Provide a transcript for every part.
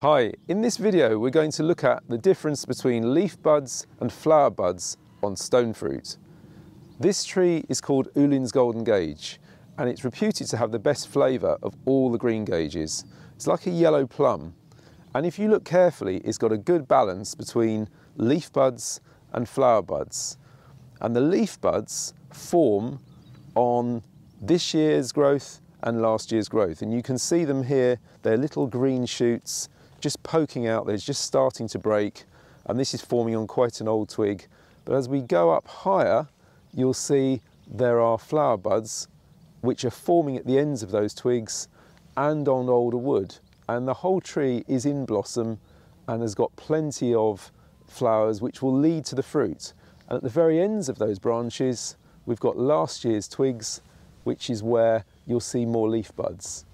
Hi, in this video we're going to look at the difference between leaf buds and flower buds on stone fruit. This tree is called Oullin's Golden Gage and it's reputed to have the best flavour of all the green gages. It's like a yellow plum and if you look carefully it's got a good balance between leaf buds and flower buds and the leaf buds form on this year's growth and last year's growth and you can see them here they're little green shoots just poking out there's just starting to break and this is forming on quite an old twig but as we go up higher you'll see there are flower buds which are forming at the ends of those twigs and on older wood. And the whole tree is in blossom and has got plenty of flowers which will lead to the fruit. And at the very ends of those branches, we've got last year's twigs, which is where you'll see more leaf buds.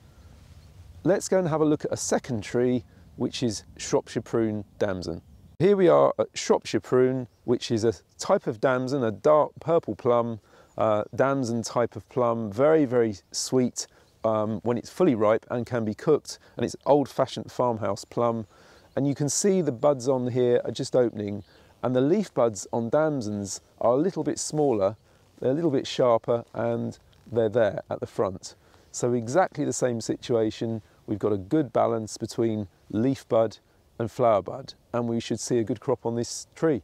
Let's go and have a look at a second tree, which is Shropshire Prune Damson. Here we are at Shropshire Prune, which is a type of damson, a dark purple plum, uh, damson type of plum, very, very sweet um, when it's fully ripe and can be cooked. And it's old-fashioned farmhouse plum. And you can see the buds on here are just opening and the leaf buds on damsons are a little bit smaller, they're a little bit sharper and they're there at the front. So exactly the same situation, we've got a good balance between leaf bud and flower bud and we should see a good crop on this tree.